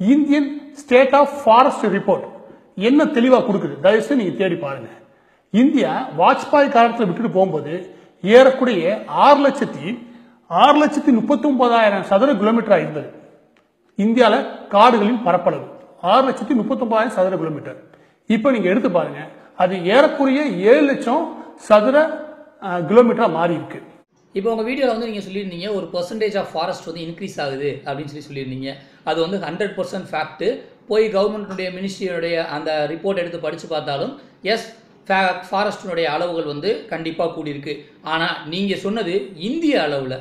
Indian state of forest report என்ன தெளிவா கொடுக்குது? தயவுசெய்து நீங்க தேடி பாருங்க. இந்தியா வாஜ்பாய் காலத்தில் விட்டுட்டு போகும்போது ஏறக்குறைய ஆறு லட்சத்தி ஆறு லட்சத்தி முப்பத்தி ஒன்பதாயிரம் சதுர கிலோமீட்டராக இருந்தது. இந்தியாவில் காடுகளின் பரப்பளவு. ஆறு லட்சத்தி முப்பத்தொன்பதாயிரம் சதுர கிலோமீட்டர் இப்போ நீங்க எடுத்து பாருங்க. அது ஏறக்குறைய ஏழு லட்சம் சதுர கிலோமீட்டராக மாறி இருக்கு. இப்போ உங்கள் வீடியோவில் வந்து நீங்கள் சொல்லியிருந்தீங்க ஒரு பர்சன்டேஜ் ஆஃப் ஃபாரஸ்ட் வந்து இன்க்ரீஸ் ஆகுது அப்படின்னு சொல்லி சொல்லியிருந்தீங்க. அது வந்து ஹண்ட்ரட் பர்சன்ட் ஃபேக்ட்டு போய் கவர்மெண்ட்டுடைய மினிஸ்ட்ரியோடைய அந்த ரிப்போர்ட் எடுத்து படித்து பார்த்தாலும் எஸ் ஃபே ஃபாரஸ்டினுடைய அளவுகள் வந்து கண்டிப்பாக கூடியிருக்கு. ஆனால் நீங்கள் சொன்னது இந்திய அளவில்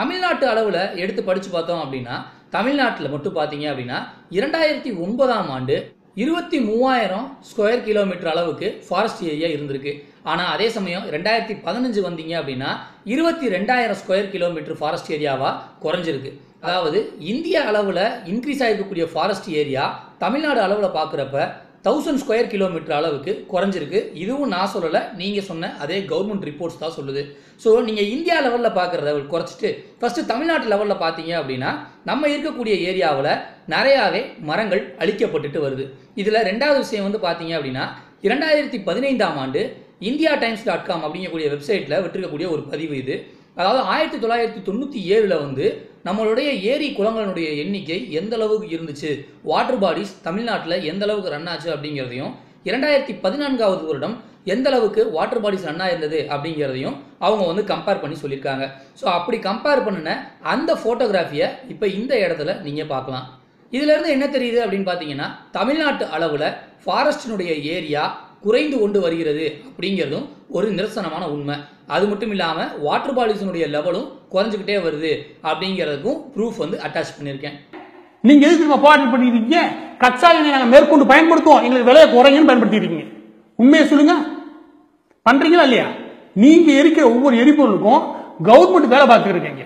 தமிழ்நாட்டு அளவில் எடுத்து படித்து பார்த்தோம் அப்படின்னா தமிழ்நாட்டில் மட்டும் பார்த்தீங்க அப்படின்னா இரண்டாயிரத்தி ஒன்பதாம் ஆண்டு இருபத்தி மூவாயிரம் ஸ்கொயர் கிலோமீட்டர் அளவுக்கு ஃபாரஸ்ட் ஏரியா இருந்திருக்கு. ஆனால் அதே சமயம் ரெண்டாயிரத்தி பதினஞ்சு வந்தீங்க அப்படின்னா இருபத்தி ரெண்டாயிரம் ஸ்கொயர் கிலோமீட்டர் ஃபாரஸ்ட் ஏரியாவாக குறைஞ்சிருக்கு. அதாவது இந்திய அளவில் இன்க்ரீஸ் ஆகிருக்கக்கூடிய ஃபாரஸ்ட் ஏரியா தமிழ்நாடு அளவில் பார்க்குறப்ப தௌசண்ட் ஸ்கொயர் கிலோமீட்டர் அளவுக்கு குறைஞ்சிருக்கு. இதுவும் நான் சொல்லலை நீங்கள் சொன்ன அதே கவர்மெண்ட் ரிப்போர்ட்ஸ் தான் சொல்லுது. ஸோ நீங்கள் இந்தியா லெவலில் பார்க்குறத குறைச்சிட்டு ஃபஸ்ட்டு தமிழ்நாட்டு லெவலில் பார்த்தீங்க அப்படின்னா நம்ம இருக்கக்கூடிய ஏரியாவில் நிறையாவே மரங்கள் அழிக்கப்பட்டுட்டு வருது. இதில் ரெண்டாவது விஷயம் வந்து பார்த்தீங்க அப்படின்னா இரண்டாயிரத்தி பதினைந்தாம் ஆண்டு இந்தியா டைம்ஸ் டாட் காம் அப்படிங்கக்கூடிய வெப்சைட்டில் விட்டுருக்கக்கூடிய ஒரு பதிவு இது. அதாவது ஆயிரத்தி தொள்ளாயிரத்தி தொண்ணூற்றி ஏழில் வந்து நம்மளுடைய ஏரி குளங்களுடைய எண்ணிக்கை எந்த அளவுக்கு இருந்துச்சு? வாட்டர் பாடிஸ் தமிழ்நாட்டில் எந்த அளவுக்கு ரன் ஆச்சு அப்படிங்கிறதையும் இரண்டாயிரத்தி பதினான்காவது வருடம் எந்த அளவுக்கு வாட்டர் பாடிஸ் ரன் ஆயிருந்தது அப்படிங்கிறதையும் அவங்க வந்து கம்பேர் பண்ணி சொல்லியிருக்காங்க. ஸோ அப்படி கம்பேர் பண்ணின அந்த ஃபோட்டோகிராஃபியை இப்போ இந்த இடத்துல நீங்கள் பார்க்கலாம். இதுலேருந்து என்ன தெரியுது அப்படின்னு பார்த்தீங்கன்னா தமிழ்நாட்டு அளவில் ஃபாரஸ்டினுடைய ஏரியா குறைந்து கொண்டு வருகிறது அப்படிங்கிறதும் ஒரு நிரசனமான உண்மை. அது மட்டும் இல்லாமல் வாட்டர் பாடிஸினுடைய லெவலும் குறைஞ்சிக்கிட்டே வருது அப்படிங்கிறதுக்கும் ப்ரூஃப் வந்து அட்டாச் பண்ணியிருக்கேன். நீங்க எதுக்கு தெரியுமா போராட்டம் பண்ணிருக்கீங்க கச்சா எண்ணெய் நாங்க மேற்கொண்டு பயன்படுத்துவோம். எங்களுக்கு விலையை குறைங்கன்னு பயன்படுத்திருக்கீங்க உண்மையை சொல்லுங்க. பண்றீங்களா இல்லையா? நீங்க எரிக்கிற ஒவ்வொரு எரிபொருளுக்கும் கவர்மெண்ட் வேலை பார்த்துட்டு இருக்கீங்க.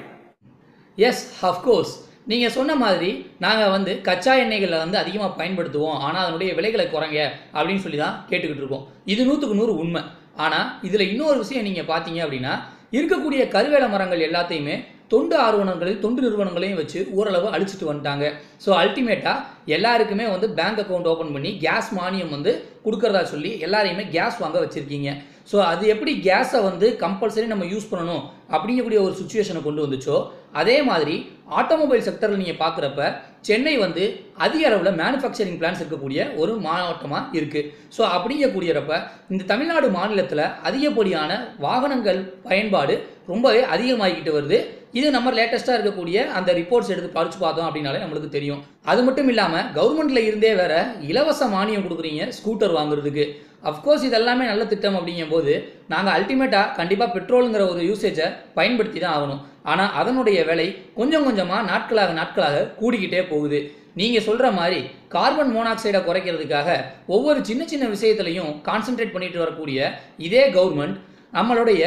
எஸ் அஃப்கோர்ஸ் நீங்கள் சொன்ன மாதிரி நாங்கள் வந்து கச்சா எண்ணெய்களை வந்து அதிகமாக பயன்படுத்துவோம். ஆனால் அதனுடைய விலைகளை குறைங்க அப்படின்னு சொல்லி தான் கேட்டுக்கிட்டு இருக்கோம். இது நூற்றுக்கு நூறு உண்மை. ஆனால் இதில் இன்னொரு விஷயம் நீங்கள் பார்த்தீங்க அப்படின்னா இருக்கக்கூடிய கருவேல மரங்கள் எல்லாத்தையுமே தொண்டு ஆர்வலர்களையும் தொண்டு நிறுவனங்களையும் வச்சு ஓரளவு அழிச்சிட்டு வந்துட்டாங்க. ஸோ அல்டிமேட்டாக எல்லாருக்குமே வந்து பேங்க் அக்கௌண்ட் ஓப்பன் பண்ணி கேஸ் மானியம் வந்து கொடுக்குறதா சொல்லி எல்லாரையுமே கேஸ் வாங்க வச்சுருக்கீங்க. ஸோ அது எப்படி கேஸை வந்து கம்பல்சரி நம்ம யூஸ் பண்ணணும் அப்படிங்கக்கூடிய ஒரு சுச்சுவேஷனை கொண்டு வந்துச்சோ அதே மாதிரி ஆட்டோமொபைல் செக்டரில் நீங்கள் பார்க்குறப்ப சென்னை வந்து அதிக அளவில் மேனுஃபேக்சரிங் பிளான்ஸ் இருக்கக்கூடிய ஒரு மாவட்டமாக இருக்குது ஸோ அப்படிங்கக்கூடியறப்ப இந்த தமிழ்நாடு மாநிலத்தில் அதிகப்படியான வாகனங்கள் பயன்பாடு ரொம்பவே அதிகமாகிக்கிட்டு வருது. இது நம்ம லேட்டஸ்ட்டாக இருக்கக்கூடிய அந்த ரிப்போர்ட்ஸ் எடுத்து படிச்சு பார்த்தோம் அப்படின்னாலே நம்மளுக்கு தெரியும். அது மட்டும் இல்லாமல் கவர்மெண்ட்டில் இருந்தே வேற இலவச மானியம் கொடுக்குறீங்க ஸ்கூட்டர் வாங்குறதுக்கு. அஃப்கோர்ஸ் இதெல்லாமே நல்ல திட்டம் அப்படிங்கும்போது நாங்கள் அல்டிமேட்டாக கண்டிப்பாக பெட்ரோலுங்கிற ஒரு யூசேஜை பயன்படுத்தி தான் ஆகணும். ஆனால் அதனுடைய விலை கொஞ்சம் கொஞ்சமாக நாட்களாக நாட்களாக கூடிக்கிட்டே போகுது. நீங்கள் சொல்கிற மாதிரி கார்பன் மோனாக்சைடை குறைக்கிறதுக்காக ஒவ்வொரு சின்ன சின்ன விஷயத்துலையும் கான்சென்ட்ரேட் பண்ணிட்டு வரக்கூடிய இதே கவர்மெண்ட் நம்மளுடைய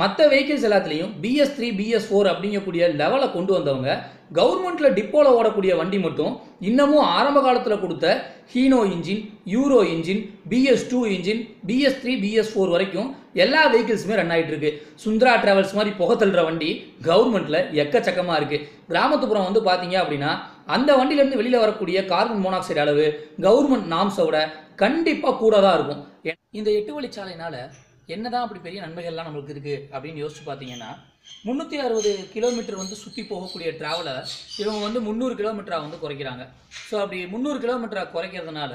மற்ற வெஹிக்கிள்ஸ் எல்லாத்துலேயும் பிஎஸ் த்ரீ பிஎஸ் ஃபோர் அப்படிங்கக்கூடிய லெவலை கொண்டு வந்தவங்க கவர்மெண்ட்டில் டிப்போவில் ஓடக்கூடிய வண்டி மட்டும் இன்னமும் ஆரம்ப காலத்தில் கொடுத்த Hino engine Euro engine BS two engine BS three BS four வரைக்கும் எல்லா வெஹிக்கிள்ஸுமே ரன் ஆகிட்டு இருக்கு. சுந்தரா டிராவல்ஸ் மாதிரி புகத்தல்ற வண்டி கவர்மெண்ட்டில் எக்கச்சக்கமாக இருக்குது கிராமத்துப்புறம் வந்து பார்த்தீங்க அப்படின்னா அந்த வண்டியிலேருந்து வெளியில் வரக்கூடிய கார்பன் மோனாக்சைடு அளவு கவர்மெண்ட் நாம்ஸோட கண்டிப்பாக கூட தான் இருக்கும். இந்த எட்டு வழிச்சாலையினால் என்னதான் அப்படி பெரிய நன்மைகள்லாம் நம்மளுக்கு இருக்குது அப்படின்னு யோசிச்சு பார்த்தீங்கன்னா முந்நூற்றி அறுபது கிலோமீட்டர் வந்து சுற்றி போகக்கூடிய ட்ராவலை இவங்க வந்து முந்நூறு கிலோமீட்டராக வந்து குறைக்கிறாங்க. ஸோ அப்படி முந்நூறு கிலோமீட்டராக குறைக்கிறதுனால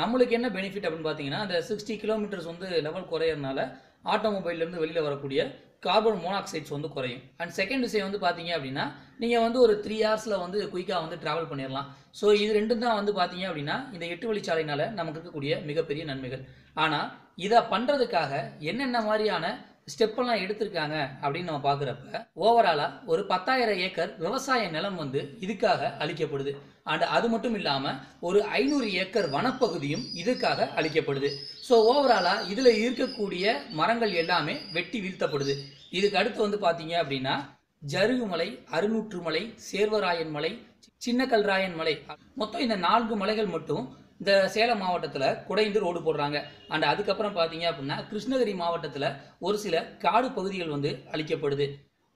நம்மளுக்கு என்ன பெனிஃபிட் அப்படின்னு பார்த்தீங்கன்னா அந்த சிக்ஸ்டி கிலோமீட்டர்ஸ் வந்து லெவல் குறையிறதுனால ஆட்டோமொபைல்லேருந்து வெளியில் வரக்கூடிய கார்பன் மோனாக்சைட்ஸ் வந்து குறையும். அண்ட் செகண்ட் விஷயம் வந்து பார்த்தீங்க அப்படின்னா நீங்கள் வந்து ஒரு த்ரீ ஹவர்ஸில் வந்து குயிக்காக வந்து ட்ராவல் பண்ணிடலாம் ஸோ இது ரெண்டும் தான் வந்து பார்த்தீங்க அப்படின்னா இந்த எட்டு வழிச்சாலையினால் நமக்கு இருக்கக்கூடிய மிகப்பெரிய நன்மைகள். ஆனால் இதை பண்ணுறதுக்காக என்னென்ன மாதிரியான ஸ்டெப்பெல்லாம் எடுத்திருக்காங்க அப்படின்னு நம்ம பார்க்குறப்ப ஓவராலாக ஒரு பத்தாயிரம் ஏக்கர் விவசாய நிலம் வந்து இதுக்காக அளிக்கப்படுது அண்ட் அது மட்டும் இல்லாமல் ஒரு ஐநூறு ஏக்கர் வனப்பகுதியும் இதுக்காக அளிக்கப்படுது ஸோ ஓவராலாக இதில் இருக்கக்கூடிய மரங்கள் எல்லாமே வெட்டி வீழ்த்தப்படுது. இதுக்கு அடுத்து வந்து பார்த்தீங்க அப்படின்னா ஜருகுமலை அருநூற்றுமலை சேர்வராயன் மலை சின்ன கல்ராயன் மலை. மொத்தம் இந்த நான்கு மலைகள் மட்டும் இந்த சேலம் மாவட்டத்தில் குடைந்து ரோடு போடுறாங்க. அண்ட் அதுக்கப்புறம் பார்த்தீங்க அப்படின்னா கிருஷ்ணகிரி மாவட்டத்தில் ஒரு சில காடு பகுதிகள் வந்து அழிக்கப்படுது.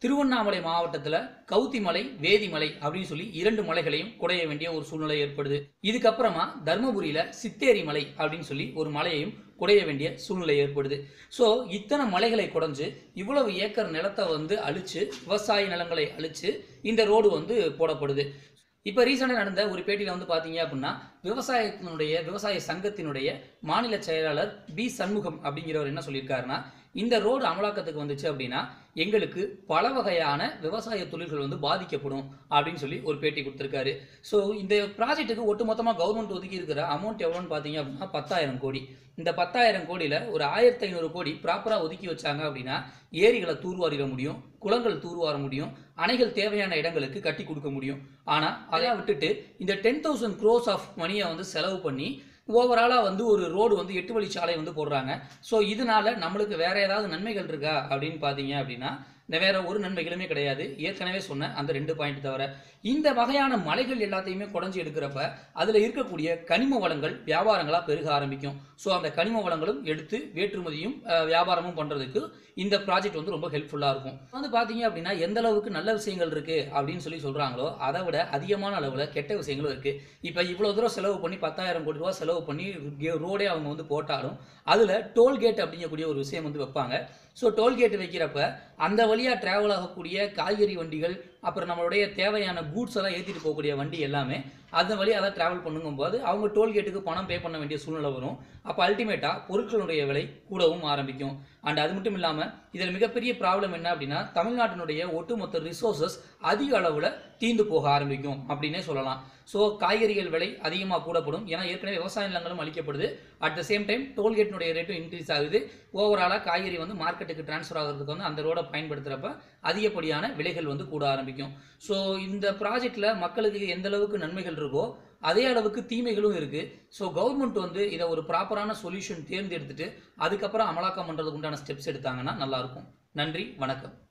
திருவண்ணாமலை மாவட்டத்தில் கவுத்திமலை வேதிமலை அப்படின்னு சொல்லி இரண்டு மலைகளையும் குடைய வேண்டிய ஒரு சூழ்நிலை ஏற்படுது. இதுக்கப்புறமா தர்மபுரியில் சித்தேரி மலை அப்படின்னு சொல்லி ஒரு மலையையும் குடைய வேண்டிய சூழ்நிலை ஏற்படுது. ஸோ இத்தனை மலைகளை குடைஞ்சு இவ்வளவு ஏக்கர் நிலத்தை வந்து அழிச்சு விவசாய நிலங்களை அழிச்சு இந்த ரோடு வந்து போடப்படுது. இப்போ ரீசெண்டாக நடந்த ஒரு பேட்டியில் வந்து பார்த்தீங்க அப்படின்னா விவசாயத்தினுடைய விவசாய சங்கத்தினுடைய மாநில செயலாளர் பி சண்முகம் அப்படிங்கிறவர் என்ன சொல்லியிருக்காருன்னா இந்த ரோடு அமலாக்கத்துக்கு வந்துச்சு அப்படின்னா எங்களுக்கு பல வகையான விவசாய தொழில்கள் வந்து பாதிக்கப்படும் அப்படின்னு சொல்லி ஒரு பேட்டி கொடுத்துருக்காரு. ஸோ இந்த ப்ராஜெக்ட்டுக்கு ஒட்டுமொத்தமாக கவர்மெண்ட் ஒதுக்கி இருக்கிற அமௌண்ட் எவ்வளோன்னு பார்த்தீங்க அப்படின்னா பத்தாயிரம் கோடி. இந்த பத்தாயிரம் கோடியில் ஒரு ஆயிரத்தி ஐநூறு கோடி ப்ராப்பராக ஒதுக்கி வச்சாங்க அப்படின்னா ஏரிகளை தூர்வாரிட முடியும் குளங்கள் தூர்வார முடியும் அணைகள் தேவையான இடங்களுக்கு கட்டி கொடுக்க முடியும். ஆனால் அதை விட்டுட்டு இந்த டென் தௌசண்ட் க்ரோஸ் ஆஃப் மணியை வந்து செலவு பண்ணி ஓவராலாக வந்து ஒரு ரோடு வந்து எட்டு வழி சாலை வந்து போடுறாங்க. ஸோ இதனால நம்மளுக்கு வேற ஏதாவது நன்மைகள் இருக்கா அப்படின்னு பார்த்தீங்க அப்படின்னா வேற ஒரு நன்மைகளுமே கிடையாது. ஏற்கனவே சொன்ன அந்த ரெண்டு பாயிண்ட் தவிர இந்த வகையான மலைகள் எல்லாத்தையுமே குடஞ்சி எடுக்கிறப்ப அதில் இருக்கக்கூடிய கனிம வளங்கள் வியாபாரங்களாக பெருக ஆரம்பிக்கும். ஸோ அந்த கனிம வளங்களும் எடுத்து வேற்றுமதியும் வியாபாரமும் பண்ணுறதுக்கு இந்த ப்ராஜெக்ட் வந்து ரொம்ப ஹெல்ப்ஃபுல்லாக இருக்கும். வந்து பார்த்தீங்க அப்படின்னா எந்த அளவுக்கு நல்ல விஷயங்கள் இருக்குது அப்படின்னு சொல்லி சொல்கிறாங்களோ அதை விட அதிகமான அளவில் கெட்ட விஷயங்களும் இருக்குது இப்போ இவ்வளோ தூரம் செலவு பண்ணி பத்தாயிரம் கோடி ரூபா செலவு பண்ணி ரோடே அவங்க வந்து போட்டாலும் அதில் டோல்கேட் அப்படிங்கக்கூடிய ஒரு விஷயம் வந்து வைப்பாங்க. ஸோ டோல்கேட் வைக்கிறப்ப அந்த வழியாக டிராவல் ஆகக்கூடிய காய்கறி வண்டிகள் அப்புறம் நம்மளுடைய தேவையான கூட்ஸ் எல்லாம் ஏற்றிட்டு போகக்கூடிய வண்டி எல்லாமே அதன் வழியாக அதை ட்ராவல் பண்ணுங்கும்போது அவங்க டோல்கேட்டுக்கு பணம் பே பண்ண வேண்டிய சூழ்நிலை வரும். அப்போ அல்டிமேட்டாக பொருட்களுடைய விலை கூடவும் ஆரம்பிக்கும். அண்ட் அது மட்டும் இல்லாமல் இதில் மிகப்பெரிய ப்ராப்ளம் என்ன அப்படின்னா தமிழ்நாட்டினுடைய ஒட்டுமொத்த ரிசோர்சஸ் அதிக அளவில் தீந்து போக ஆரம்பிக்கும் அப்படின்னே சொல்லலாம். ஸோ காய்கறிகள் விலை அதிகமாக கூடப்படும். ஏன்னா ஏற்கனவே விவசாய நிலங்களும் அளிக்கப்படுது. அட் த சேம் டைம் டோல்கேட்னுடைய ரேட்டும் இன்க்ரீஸ் ஆகுது. ஓவராலாக காய்கறி வந்து மார்க்கெட்டுக்கு ட்ரான்ஸ்ஃபர் ஆகிறதுக்கு வந்து அந்த ரோடை பயன்படுத்துகிறப்ப அதிகப்படியான விலைகள் வந்து கூட ஆரம்பிக்கும். ஸோ இந்த ப்ராஜெக்டில் மக்களுக்கு எந்த அளவுக்கு நன்மைகள் இருக்கோ அதே அளவுக்கு தீமைகளும் இருக்கு. ஸோ கவர்மெண்ட் வந்து இதை ஒரு ப்ராப்பரான சொல்யூஷன் தேர்ந்தெடுத்துட்டு அதுக்கப்புறம் அமலாக்கம் பண்ணுறதுக்கு உண்டான ஸ்டெப்ஸ் எடுத்தாங்கன்னா நல்லா இருக்கும். நன்றி வணக்கம்.